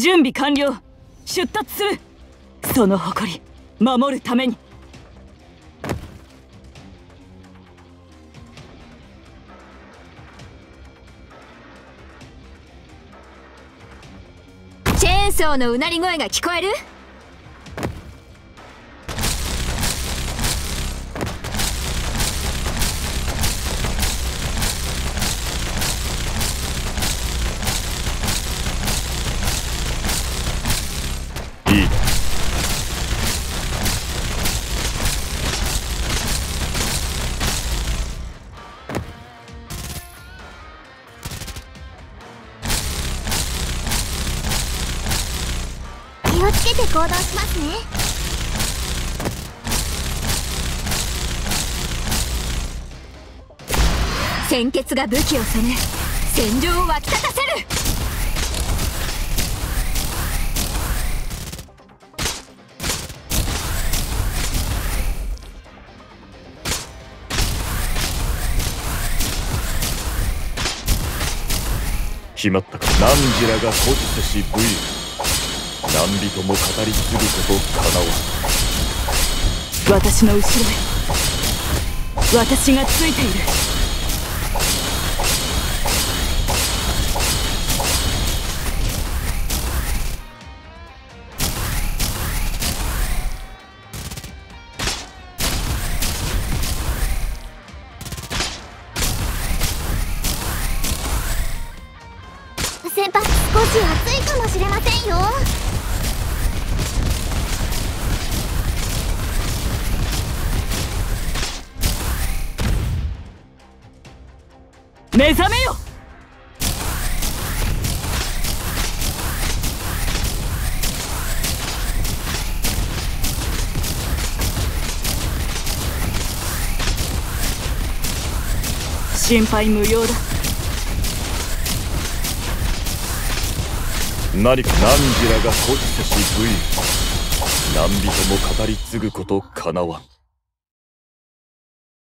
準備完了。出立する。その誇り守るために。チェーンソーのうなり声が聞こえる？気をつけて行動しますね。鮮血が武器を染め戦場を沸き立たせる。決まったか。何時らが誇示せし武勇何人も語り継ぐことかなわ私の後ろへ。私がついている。先輩少し暑いかもしれませんよ。目覚めよ！心配無用だ。何か何時らが誇示せし武勇何人も語り継ぐことかなわん。